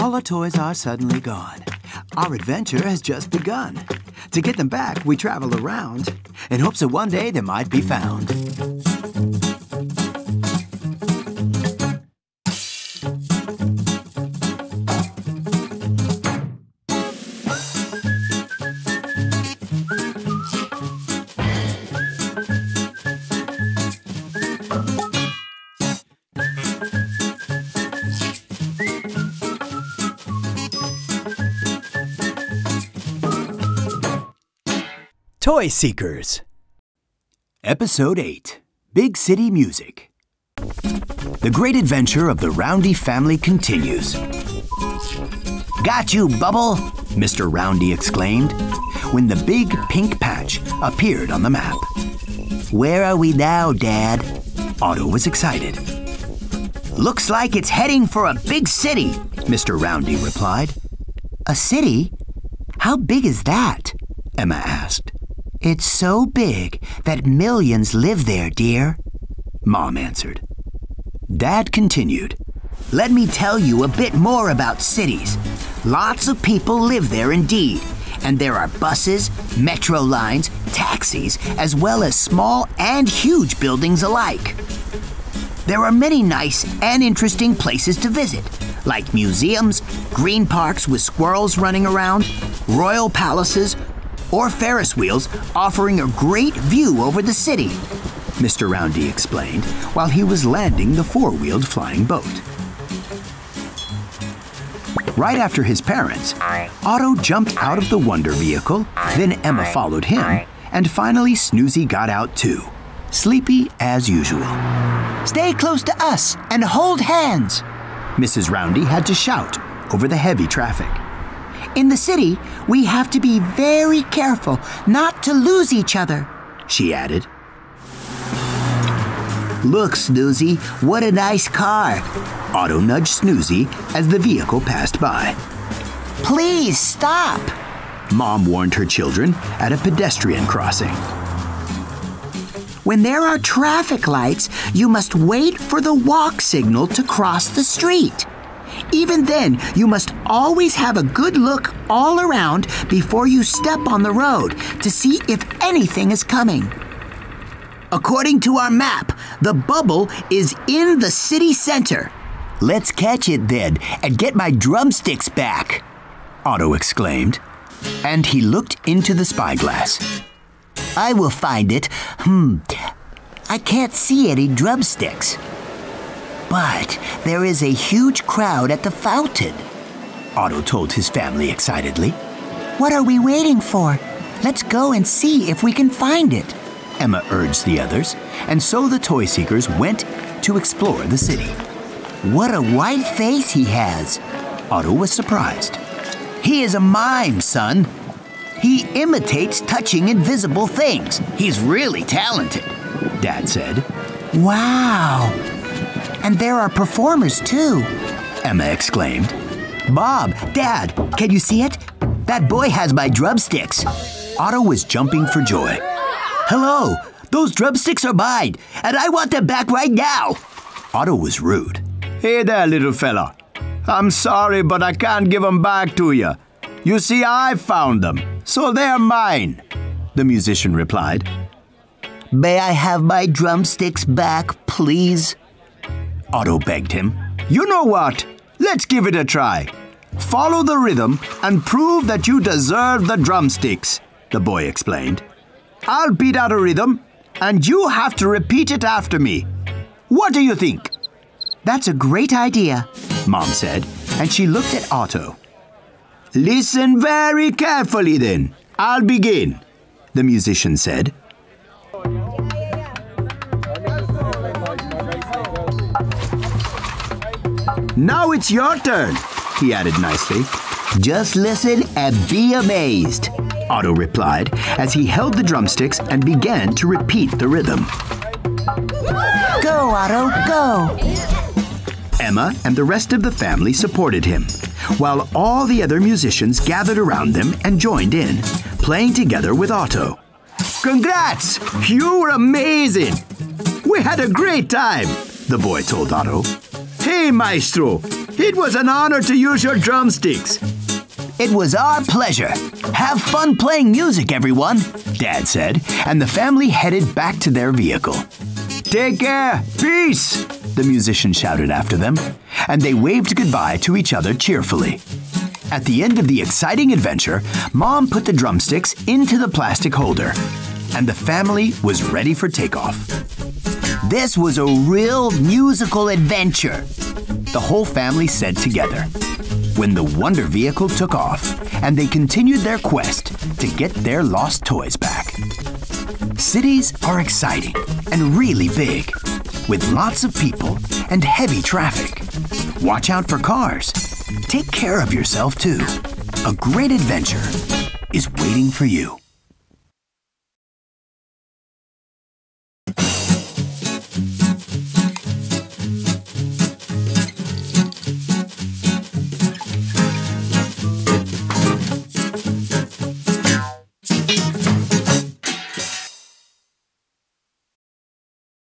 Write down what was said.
All our toys are suddenly gone. Our adventure has just begun. To get them back, we travel around in hopes that one day they might be found. Toy Seekers. Episode 8 Big City Music. The great adventure of the Roundy family continues. Got you, Bubble! Mr. Roundy exclaimed when the big pink patch appeared on the map. Where are we now, Dad? Otto was excited. Looks like it's heading for a big city, Mr. Roundy replied. A city? How big is that? Emma asked. It's so big that millions live there, dear, Mom answered. Dad continued. Let me tell you a bit more about cities. Lots of people live there indeed, and there are buses, metro lines, taxis, as well as small and huge buildings alike. There are many nice and interesting places to visit, like museums, green parks with squirrels running around, royal palaces, or Ferris wheels offering a great view over the city, Mr. Roundy explained while he was landing the four wheeled flying boat. Right after his parents, Otto jumped out of the Wonder vehicle, then Emma followed him, and finally Snoozy got out too, sleepy as usual. Stay close to us and hold hands, Mrs. Roundy had to shout over the heavy traffic. In the city, we have to be very careful not to lose each other, she added. Look, Snoozy, what a nice car. Otto nudged Snoozy as the vehicle passed by. Please stop, Mom warned her children at a pedestrian crossing. When there are traffic lights, you must wait for the walk signal to cross the street. Even then, you must always have a good look all around before you step on the road to see if anything is coming. According to our map, the bubble is in the city center. Let's catch it then and get my drumsticks back, Otto exclaimed. And he looked into the spyglass. I will find it. Hmm. I can't see any drumsticks. But there is a huge crowd at the fountain, Otto told his family excitedly. What are we waiting for? Let's go and see if we can find it, Emma urged the others, and so the toy seekers went to explore the city. What a white face he has! Otto was surprised. He is a mime, son. He imitates touching invisible things. He's really talented, Dad said. Wow! And there are performers too, Emma exclaimed. Bob, Dad, can you see it? That boy has my drumsticks. Otto was jumping for joy. Hello, those drumsticks are mine, and I want them back right now. Otto was rude. Hey there, little fella. I'm sorry, but I can't give them back to you. You see, I found them, so they're mine, the musician replied. May I have my drumsticks back, please? Otto begged him. You know what? Let's give it a try. Follow the rhythm and prove that you deserve the drumsticks, the boy explained. I'll beat out a rhythm, and you have to repeat it after me. What do you think? That's a great idea, Mom said, and she looked at Otto. Listen very carefully then. I'll begin, the musician said. Now it's your turn, he added nicely. Just listen and be amazed, Otto replied as he held the drumsticks and began to repeat the rhythm. Go, Otto, go! Emma and the rest of the family supported him, while all the other musicians gathered around them and joined in, playing together with Otto. Congrats! You were amazing! We had a great time, the boy told Otto. Hey, Maestro, It was an honor to use your drumsticks. It was our pleasure. Have fun playing music, everyone, Dad said, and the family headed back to their vehicle. Take care. Peace, the musician shouted after them, and they waved goodbye to each other cheerfully. At the end of the exciting adventure, Mom put the drumsticks into the plastic holder, and the family was ready for takeoff. This was a real musical adventure, the whole family said together when the Wonder Vehicle took off and they continued their quest to get their lost toys back. Cities are exciting and really big, with lots of people and heavy traffic. Watch out for cars. Take care of yourself too. A great adventure is waiting for you.